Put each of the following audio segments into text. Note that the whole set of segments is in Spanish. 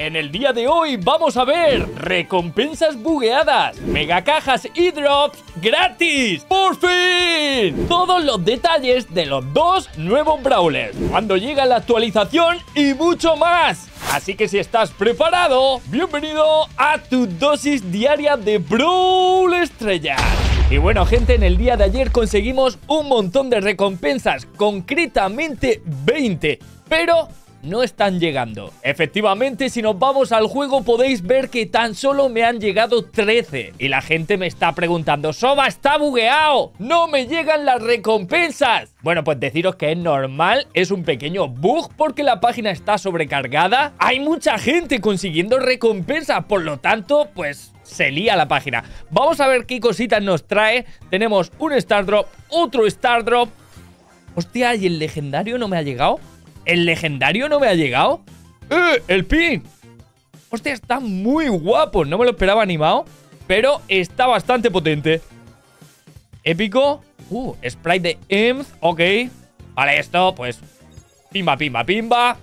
En el día de hoy vamos a ver recompensas bugueadas, megacajas y drops gratis. ¡Por fin! Todos los detalles de los dos nuevos brawlers, cuando llega la actualización y mucho más. Así que si estás preparado, bienvenido a tu dosis diaria de Brawl Estrella. Y bueno, gente, en el día de ayer conseguimos un montón de recompensas, concretamente 20. Pero no están llegando. Efectivamente, si nos vamos al juego podéis ver que tan solo me han llegado 13. Y la gente me está preguntando, ¡Soba está bugueado! ¡No me llegan las recompensas! Bueno, pues deciros que es normal, es un pequeño bug porque la página está sobrecargada. Hay mucha gente consiguiendo recompensas, por lo tanto, pues se lía la página. Vamos a ver qué cositas nos trae. Tenemos un Star Drop, otro Star Drop. Hostia, ¿y el legendario no me ha llegado? ¿El legendario no me ha llegado? ¡Eh! ¡El pin! Hostia, está muy guapo. No me lo esperaba animado, pero está bastante potente. Épico. Uh, sprite de Ems. Ok. Vale, esto, pues... Pimba, pimba, pimba.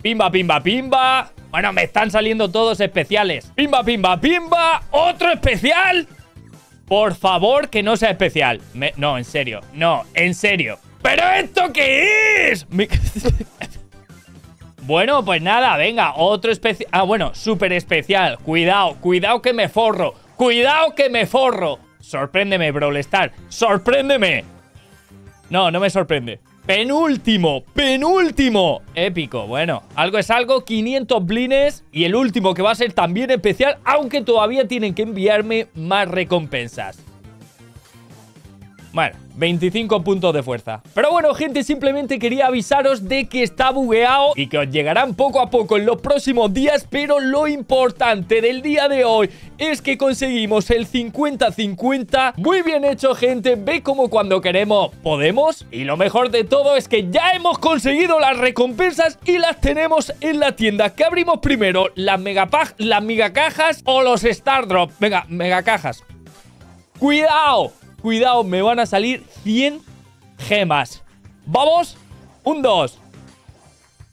Pimba, pimba, pimba. Bueno, me están saliendo todos especiales. Pimba, pimba, pimba. ¿Otro especial? Por favor, que no sea especial. No, en serio. No, en serio. ¿Pero esto qué es? bueno, pues nada, venga, otro especial. Ah, bueno, súper especial. Cuidado, cuidado que me forro. Cuidado que me forro. Sorpréndeme, Brawlstar. Sorpréndeme. No, no me sorprende. Penúltimo, penúltimo. Épico, bueno, algo es algo, 500 blines y el último que va a ser también especial, aunque todavía tienen que enviarme más recompensas. Bueno, 25 puntos de fuerza. Pero bueno, gente, simplemente quería avisaros de que está bugueado y que os llegarán poco a poco en los próximos días, pero lo importante del día de hoy es que conseguimos el 50-50. Muy bien hecho, gente. Ve como cuando queremos podemos. Y lo mejor de todo es que ya hemos conseguido las recompensas y las tenemos en la tienda. ¿Qué abrimos primero? ¿Las megapag las megacajas o los Star Drop? Venga, megacajas. ¡Cuidado! Cuidado, me van a salir 100 gemas. ¿Vamos? Un 2.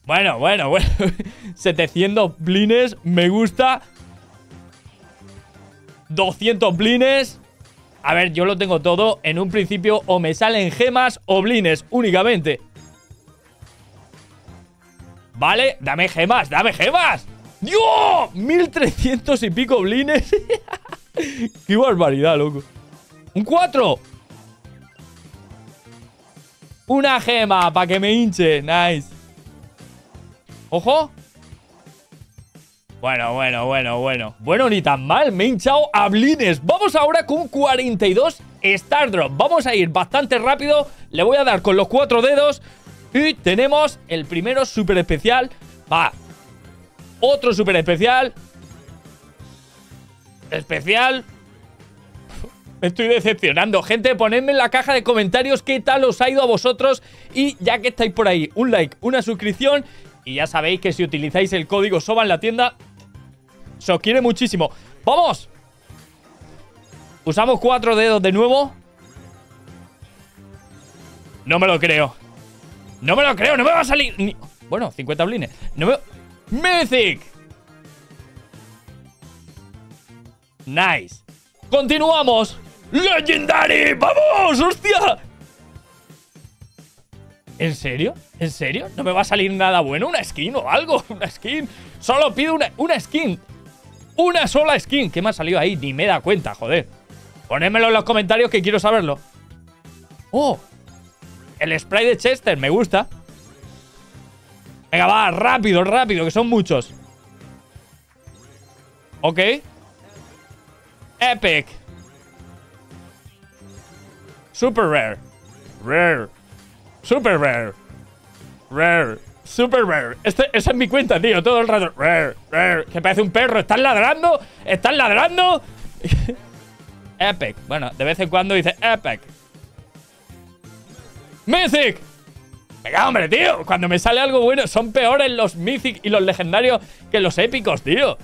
Bueno, bueno, bueno. 700 blines, me gusta. 200 blines. A ver, yo lo tengo todo. En un principio o me salen gemas o blines únicamente. Vale, dame gemas, dame gemas. ¡Dios! 1300 y pico blines. Qué barbaridad, loco. ¡Un 4! Una gema para que me hinche. Nice. ¡Ojo! Bueno, bueno, bueno, bueno. Bueno, ni tan mal. Me he hinchado a blines. Vamos ahora con 42 Star Drop. Vamos a ir bastante rápido. Le voy a dar con los cuatro dedos. Y tenemos el primero súper especial. Va. Otro súper especial. Especial. Estoy decepcionando. Gente, ponedme en la caja de comentarios qué tal os ha ido a vosotros. Y ya que estáis por ahí, un like, una suscripción. Y ya sabéis que si utilizáis el código SOBA en la tienda, se os quiere muchísimo. ¡Vamos! Usamos cuatro dedos de nuevo. No me lo creo. No me lo creo, no me va a salir. Bueno, 50 blines. No me... Mythic. Nice. Continuamos. ¡Legendary! ¡Vamos! ¡Hostia! ¿En serio? ¿En serio? ¿No me va a salir nada bueno? ¿Una skin o algo? ¿Una skin? Solo pido una, una skin Una sola skin ¿Qué me ha salido ahí? Ni me da cuenta, joder Ponémelo en los comentarios que quiero saberlo ¡Oh! El spray de Chester, me gusta Venga, va, rápido, rápido Que son muchos Ok Epic Super rare. Rare. Super rare. Rare. Super rare. Este, esa es mi cuenta, tío. Todo el rato. Rare. Rare. Que parece un perro. ¿Están ladrando? ¿Están ladrando? Epic. Bueno, de vez en cuando dice Epic. Mythic. Venga, hombre, tío. Cuando me sale algo bueno, son peores los Mythic y los legendarios que los épicos, tío.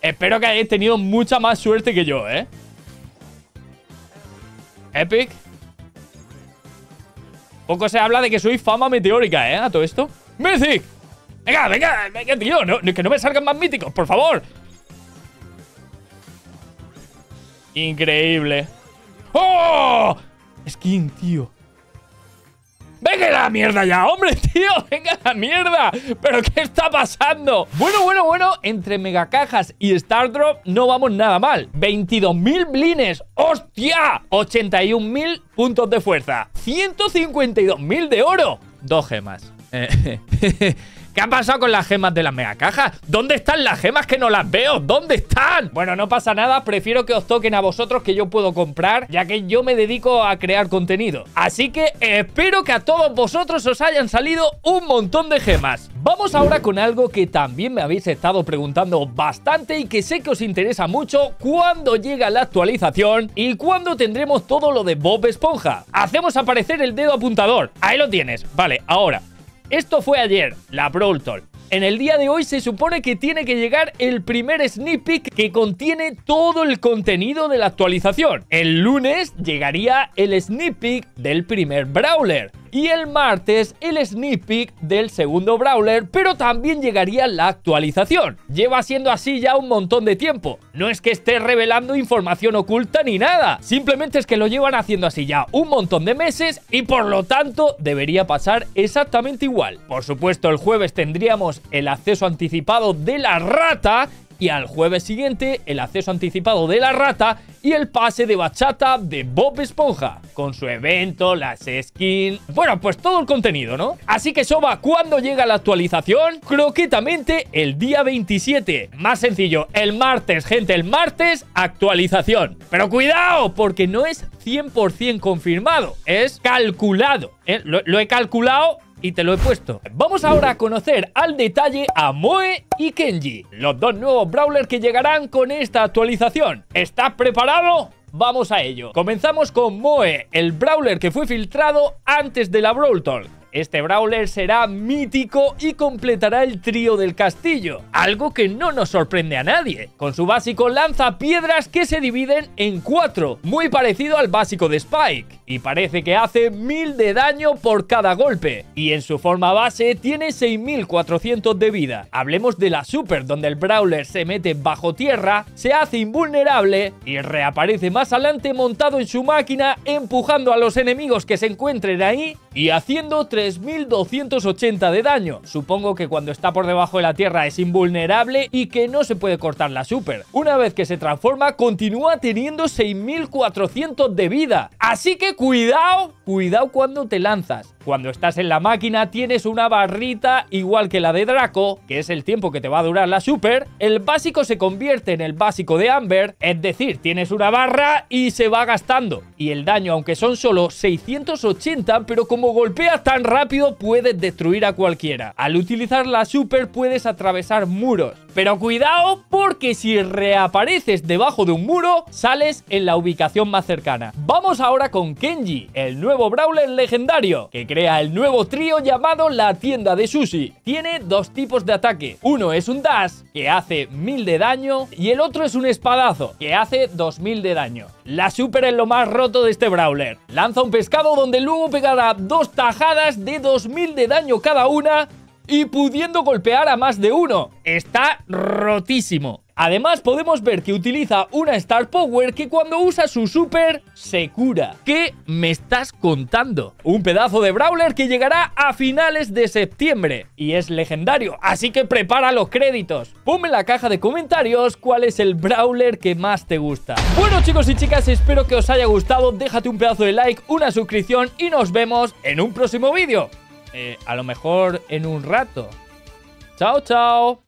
Espero que hayáis tenido mucha más suerte que yo, ¿eh? Epic. Poco se habla de que soy fama meteórica, ¿eh? A todo esto. ¡Mythic! Venga, venga, venga, tío, no, que no me salgan más míticos, por favor. Increíble. ¡Oh! Skin, tío. ¡Venga la mierda ya, hombre, tío! ¡Venga la mierda! ¿Pero qué está pasando? Bueno, bueno, bueno, entre megacajas y Stardrop no vamos nada mal. 22.000 blines. ¡Hostia! 81.000 puntos de fuerza. 152.000 de oro. Dos gemas. ¿Qué ha pasado con las gemas de las megacajas? ¿Dónde están las gemas que no las veo? ¿Dónde están? Bueno, no pasa nada, prefiero que os toquen a vosotros que yo puedo comprar, ya que yo me dedico a crear contenido. Así que espero que a todos vosotros os hayan salido un montón de gemas. Vamos ahora con algo que también me habéis estado preguntando bastante y que sé que os interesa mucho cuándo llega la actualización y cuándo tendremos todo lo de Bob Esponja. Hacemos aparecer el dedo apuntador. Ahí lo tienes. Vale, ahora, esto fue ayer, la Brawl Talk. En el día de hoy se supone que tiene que llegar el primer sneak peek que contiene todo el contenido de la actualización. El lunes llegaría el sneak peek del primer Brawler y el martes el sneak peek del segundo brawler, pero también llegaría la actualización. Lleva siendo así ya un montón de tiempo. No es que esté revelando información oculta ni nada, simplemente es que lo llevan haciendo así ya un montón de meses y por lo tanto debería pasar exactamente igual. Por supuesto, el jueves tendríamos el acceso anticipado de la rata y al jueves siguiente el acceso anticipado de la rata y el pase de bachata de Bob Esponja, con su evento, las skins, bueno, pues todo el contenido, ¿no? Así que Soba, ¿cuándo llega la actualización? Croquetamente el día 27. Más sencillo, el martes, gente, el martes actualización. Pero cuidado, porque no es 100% confirmado, es calculado. ¿eh? lo he calculado y te lo he puesto. Vamos ahora a conocer al detalle a Moe y Kenji, los dos nuevos brawlers que llegarán con esta actualización. ¿Estás preparado? Vamos a ello. Comenzamos con Moe, el brawler que fue filtrado antes de la Brawl Talk. Este Brawler será mítico y completará el trío del castillo, algo que no nos sorprende a nadie. Con su básico lanza piedras que se dividen en cuatro, muy parecido al básico de Spike, y parece que hace mil de daño por cada golpe, y en su forma base tiene 6400 de vida. Hablemos de la Super, donde el Brawler se mete bajo tierra, se hace invulnerable y reaparece más adelante montado en su máquina, empujando a los enemigos que se encuentren ahí y haciendo 3280 de daño. Supongo que cuando está por debajo de la tierra es invulnerable y que no se puede cortar la super. Una vez que se transforma continúa teniendo 6400 de vida. Así que cuidado, cuidado cuando te lanzas. Cuando estás en la máquina tienes una barrita igual que la de Draco, que es el tiempo que te va a durar la super. El básico se convierte en el básico de Amber, es decir, tienes una barra y se va gastando. Y el daño, aunque son solo 680, pero como golpeas tan rápido puedes destruir a cualquiera. Al utilizar la super puedes atravesar muros. Pero cuidado porque si reapareces debajo de un muro, sales en la ubicación más cercana. Vamos ahora con Kenji, el nuevo Brawler legendario, que crea el nuevo trío llamado la tienda de sushi. Tiene dos tipos de ataque. Uno es un dash, que hace 1000 de daño, y el otro es un espadazo, que hace 2000 de daño. La super es lo más roto de este Brawler. Lanza un pescado donde luego pegará dos tajadas de 2000 de daño cada una y pudiendo golpear a más de uno. Está rotísimo. Además podemos ver que utiliza una Star Power que cuando usa su super se cura. ¿Qué me estás contando? Un pedazo de Brawler que llegará a finales de septiembre y es legendario, así que prepara los créditos. Ponme en la caja de comentarios cuál es el Brawler que más te gusta. Bueno chicos y chicas, espero que os haya gustado, déjate un pedazo de like, una suscripción y nos vemos en un próximo vídeo. Eh, a lo mejor en un rato. Chao, chao.